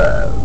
uh,